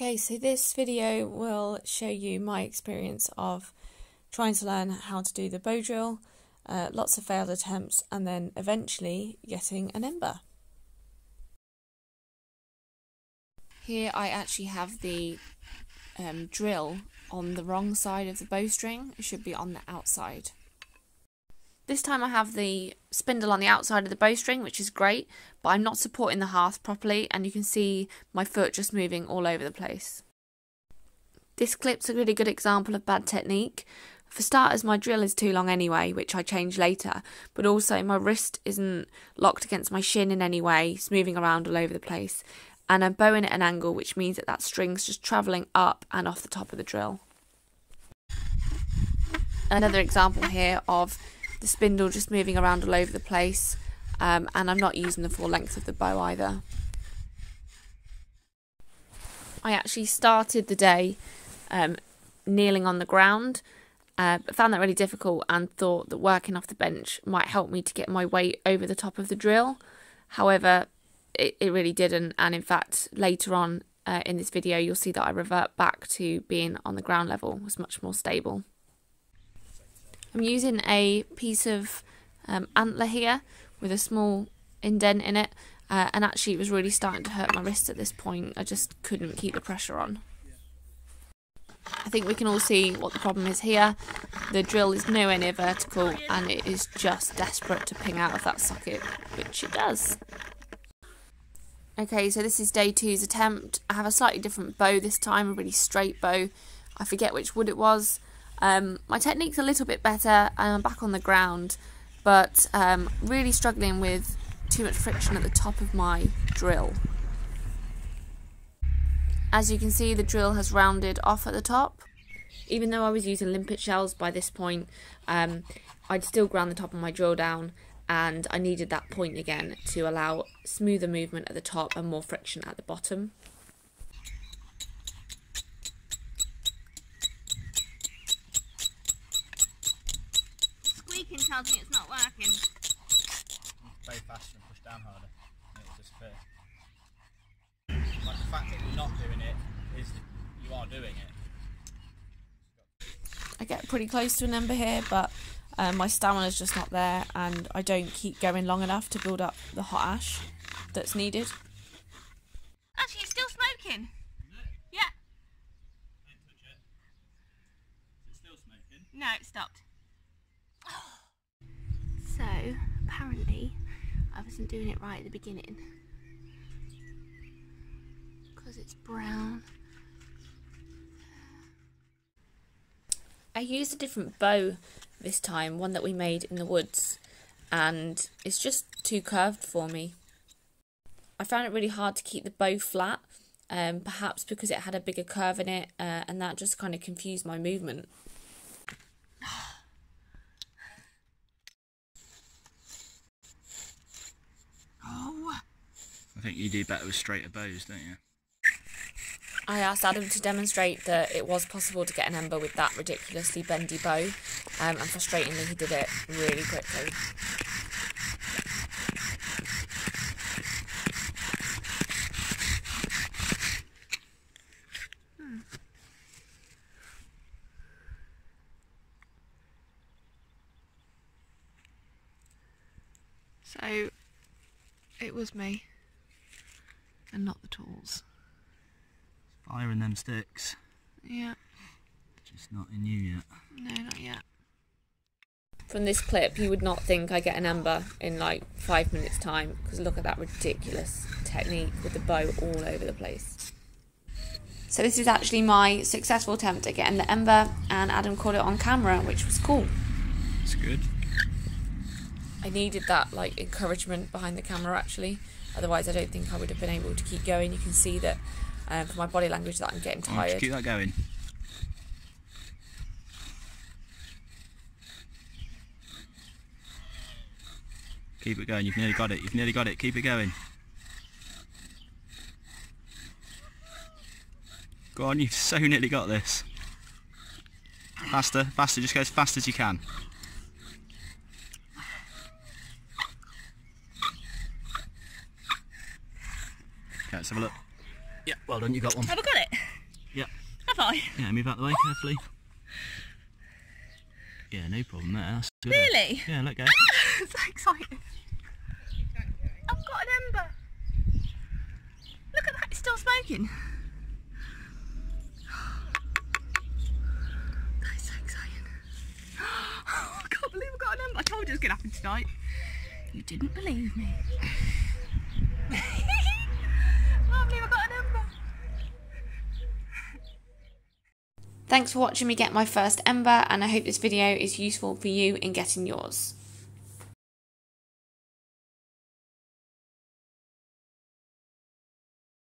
Okay, so this video will show you my experience of trying to learn how to do the bow drill, uh, lots of failed attempts, and then eventually getting an ember. Here I actually have the um, drill on the wrong side of the bowstring, it should be on the outside. This time I have the spindle on the outside of the bowstring, which is great, but I'm not supporting the hearth properly, and you can see my foot just moving all over the place. This clip's a really good example of bad technique. For starters, my drill is too long anyway, which I change later, but also my wrist isn't locked against my shin in any way, it's moving around all over the place, and I'm bowing at an angle, which means that that string's just travelling up and off the top of the drill. Another example here of the spindle just moving around all over the place um, and I'm not using the full length of the bow either. I actually started the day um, kneeling on the ground uh, but found that really difficult and thought that working off the bench might help me to get my weight over the top of the drill. However, it, it really didn't and in fact later on uh, in this video you'll see that I revert back to being on the ground level was much more stable. I'm using a piece of um, antler here with a small indent in it uh, and actually it was really starting to hurt my wrist at this point. I just couldn't keep the pressure on. I think we can all see what the problem is here. The drill is nowhere near vertical and it is just desperate to ping out of that socket, which it does. Okay, so this is day two's attempt. I have a slightly different bow this time, a really straight bow. I forget which wood it was. Um, my technique's a little bit better and I'm back on the ground, but um, really struggling with too much friction at the top of my drill. As you can see, the drill has rounded off at the top. Even though I was using limpet shells by this point, um, I'd still ground the top of my drill down and I needed that point again to allow smoother movement at the top and more friction at the bottom. Squeaking tells me it's not working. Play faster and push down harder, and it will disappear. Like the fact that you're not doing it is that you are doing it. I get pretty close to an ember here, but um, my stamina's just not there, and I don't keep going long enough to build up the hot ash that's needed. Actually, it's still smoking. Yeah. Still smoking? No, it stopped. So, apparently, I wasn't doing it right at the beginning. Because it's brown. I used a different bow this time, one that we made in the woods, and it's just too curved for me. I found it really hard to keep the bow flat, um, perhaps because it had a bigger curve in it, uh, and that just kind of confused my movement. I think you do better with straighter bows, don't you? I asked Adam to demonstrate that it was possible to get an ember with that ridiculously bendy bow, um, and frustratingly, he did it really quickly. So, it was me and not the tools. Firing them sticks. Yeah. Just not in you yet. No, not yet. From this clip, you would not think I get an ember in like five minutes' time because look at that ridiculous technique with the bow all over the place. So this is actually my successful attempt at getting the ember, and Adam caught it on camera, which was cool. It's good. I needed that like encouragement behind the camera actually. Otherwise, I don't think I would have been able to keep going. You can see that um, from my body language that I'm getting Right, tired. keep that going. Keep it going. You've nearly got it. You've nearly got it. Keep it going. Go on. You've so nearly got this. Faster, faster. Just go as fast as you can. Okay, let's have a look. Yeah, well done. You got one. Have I got it? Yep. Have I? Yeah, move out the way carefully. Yeah, no problem there. That's good. Really? Yeah, let go. Ah! so excited. I've got an ember. Look at that, it's still smoking. That is so exciting. Oh, I can't believe I got an ember. I told you it was going to happen tonight. You didn't believe me. I can't believe I got an ember. Thanks for watching me get my first ember and I hope this video is useful for you in getting yours.